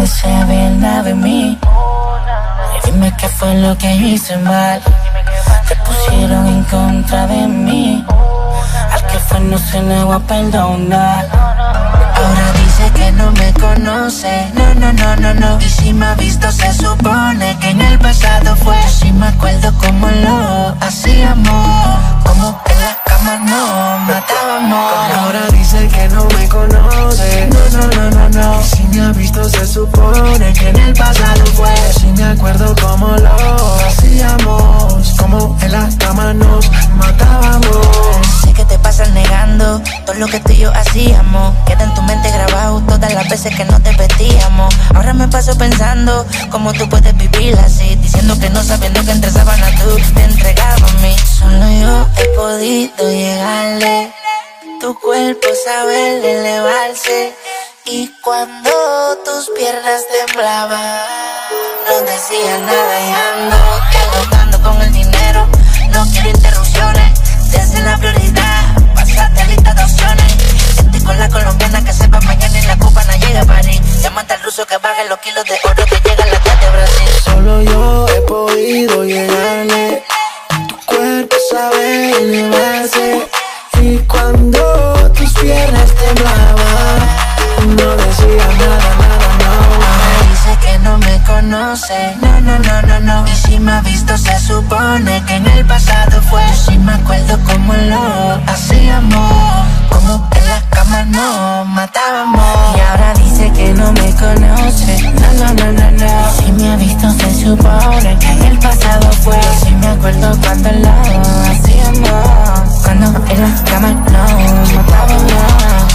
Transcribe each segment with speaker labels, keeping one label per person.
Speaker 1: le sabe nada de mí. Dime qué fue lo que hice mal. Te pusieron en contra de mí. Al que fue no se le va a perdonar. Ahora dice que no me conoce. No, no, no, no, no. Y si me ha visto, se supone que en el pasado fue. Yo sí me acuerdo cómo lo hacíamos. Queda en tu mente grabado todas las veces que no te vestíamos. Ahora me paso pensando cómo tú puedes vivir así. Diciendo que no sabiendo que entre sábanas tú te entregabas a mí. Solo yo he podido llegarle. Tu cuerpo sabe elevarse. Y cuando tus piernas temblaban, no decía nada y ando agotando con el dinero. No quiero interrupciones, desde la prioridad. Kilos de oro que llega a la de Brasil.
Speaker 2: Solo yo he podido llegarle. Tu cuerpo sabe elevarse. Y cuando tus piernas temblaban, no decía nada, nada, no.
Speaker 1: Dice que no me conoce, no, no, no, no, no Y si me ha visto se supone que en el pasado supone el pasado fue sí me acuerdo cuando lo hacíamos Cuando en la cama matábamos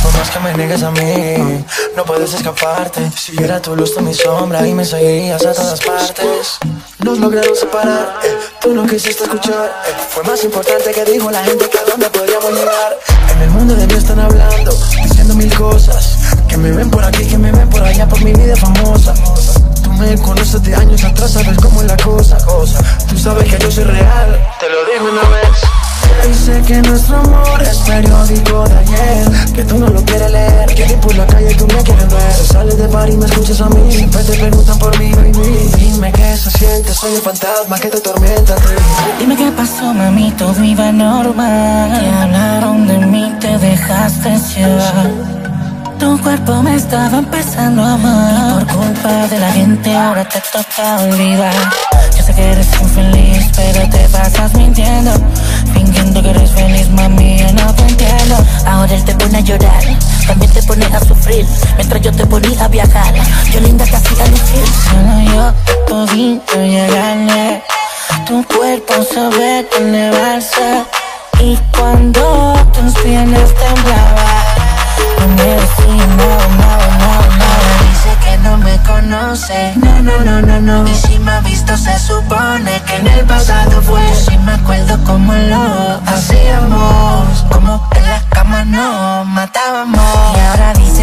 Speaker 2: Por más que me niegues a mí, no puedes escaparte. Si viera tu luz, tú mi sombra y me seguirías a todas partes. Nos lograron separar, eh, tú no quisiste escuchar. eh, fue más importante que dijo la gente que a dónde podríamos llegar. En el mundo de mí están hablando, diciendo mil cosas. Que me ven años atrás, sabes cómo es la cosa. cosa. Tú sabes que yo soy real, te lo digo una vez. Y sé que nuestro amor es periódico de ayer Que tú no lo quieres leer Que ni por la calle tú me quieres ver Sales de bar y me escuchas a mí Siempre te preguntan por mí, baby Dime qué se siente, soy el fantasma que te atormenta a ti
Speaker 1: Dime qué pasó, mami, todo iba normal. Te hablaron de mí, te dejaste llevar. Cuerpo me estaba empezando a amar. Por culpa de la gente ahora te toca olvidar. Yo sé que eres infeliz, pero te pasas mintiendo. Fingiendo que eres feliz, mami, yo no te entiendo. Ahora él te pone a llorar, también te pone a sufrir. Mientras yo te ponía a viajar, yo linda casi a lucir. Solo yo podido llegarle. Tu cuerpo sabe elevarse Y cuando tus piernas temblaban sé. No, no, no, no, no. Y si me ha visto se supone que en el pasado fue. Yo sí me acuerdo como lo hacíamos. Como en las camas no matábamos. Y ahora dice